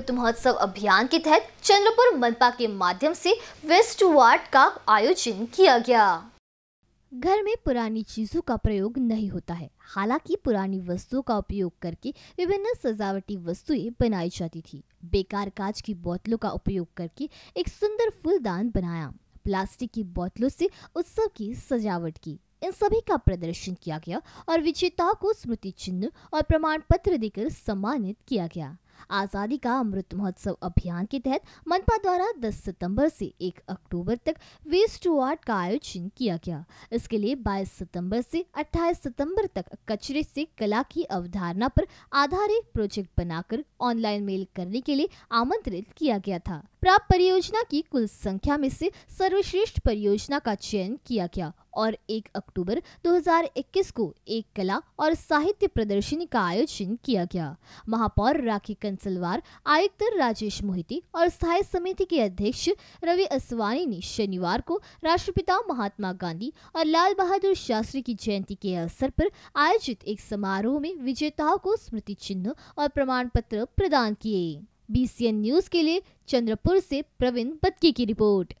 अमृत महोत्सव अभियान के तहत चंद्रपुर मनपा के माध्यम से वेस्ट वार्ड का आयोजन किया गया। घर में पुरानी चीज़ों का प्रयोग नहीं होता है। हालाँकि पुरानी वस्तुओं का उपयोग करके विभिन्न सजावटी वस्तुएँ बनाई जाती थी। बेकार कांच की बोतलों का उपयोग करके एक सुंदर फूलदान बनाया। प्लास्टिक की बोतलों से उत्सव की सजावट की। इन सभी का प्रदर्शन किया गया और विजेताओं को स्मृति चिन्ह और प्रमाण पत्र देकर सम्मानित किया गया। आज़ादी का अमृत महोत्सव अभियान के तहत मनपा द्वारा 10 सितंबर से 1 अक्टूबर तक वेस्ट टू आर्ट का आयोजन किया गया। इसके लिए 22 सितंबर से 28 सितंबर तक कचरे से कला की अवधारणा पर आधारित प्रोजेक्ट बनाकर ऑनलाइन मेल करने के लिए आमंत्रित किया गया था। प्राप्त परियोजना की कुल संख्या में से सर्वश्रेष्ठ परियोजना का चयन किया गया और 1 अक्टूबर 2021 को एक कला और साहित्य प्रदर्शनी का आयोजन किया गया। महापौर राखी कंसलवार आयुक्त राजेश मोहिती और स्थायी समिति के अध्यक्ष रवि असवानी ने शनिवार को राष्ट्रपिता महात्मा गांधी और लाल बहादुर शास्त्री की जयंती के अवसर पर आयोजित एक समारोह में विजेताओं को स्मृति चिन्ह और प्रमाण पत्र प्रदान किए। बीसीएन न्यूज़ के लिए चंद्रपुर से प्रवीण बत्की की रिपोर्ट।